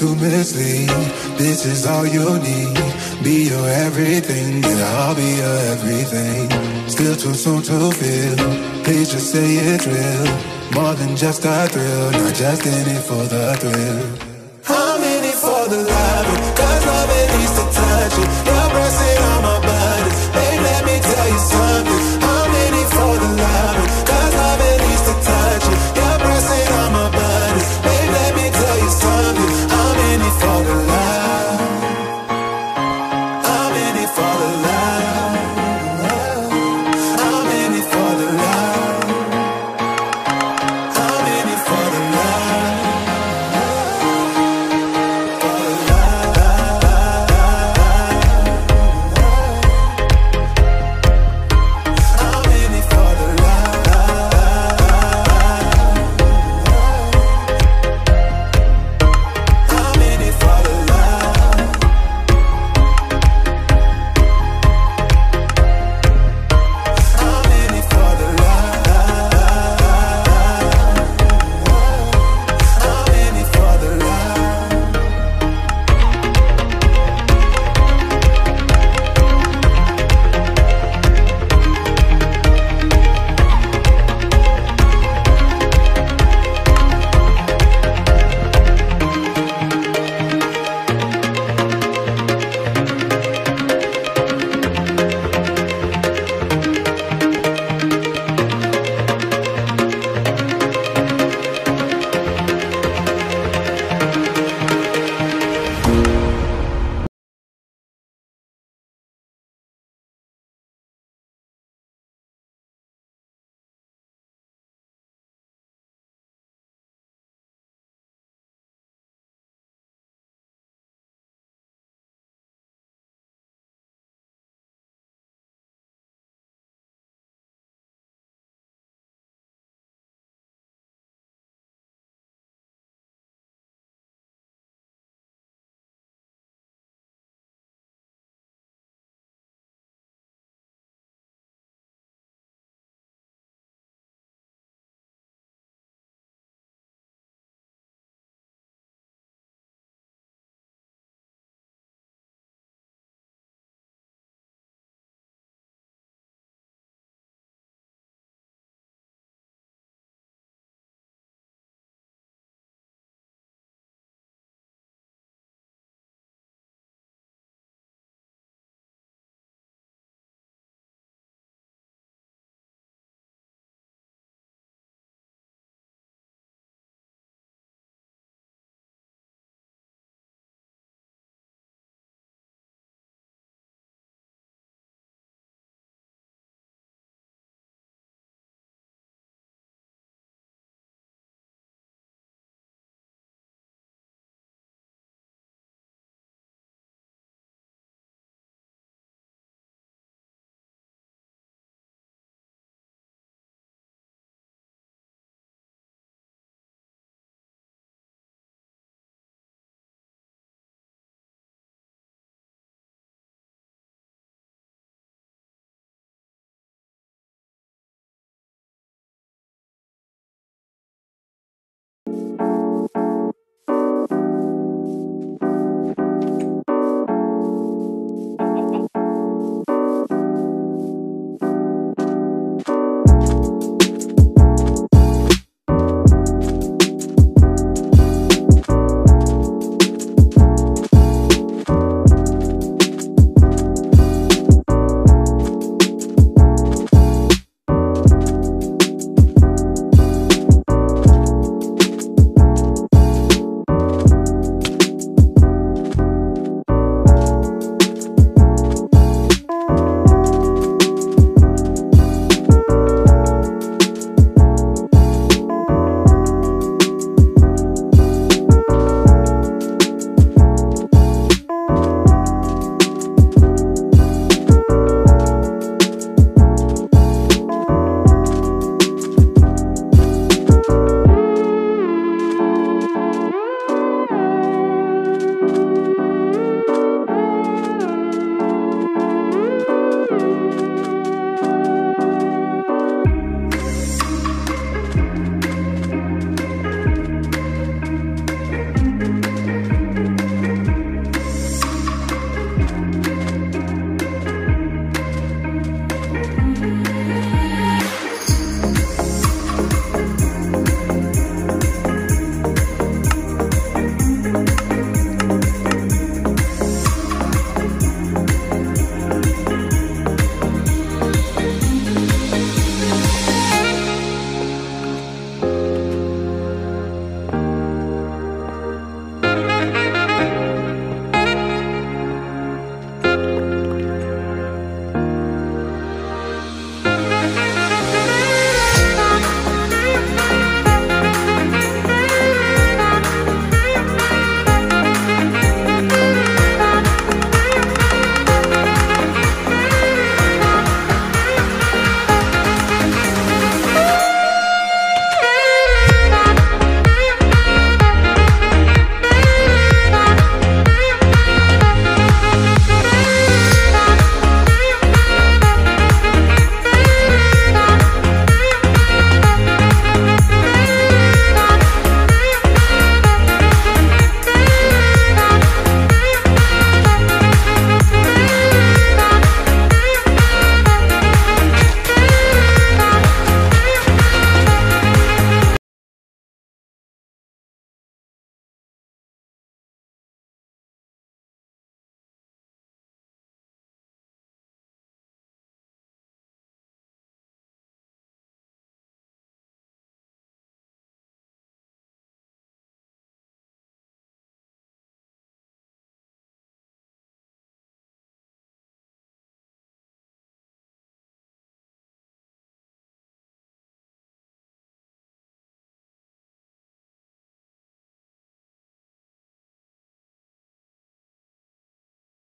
to mislead. This is all you need. Be your everything, yeah, I'll be your everything. Still too soon to feel. Please just say it's real. More than just a thrill, not just in it for the thrill. I'm in it for the love, cause love it needs to touch it.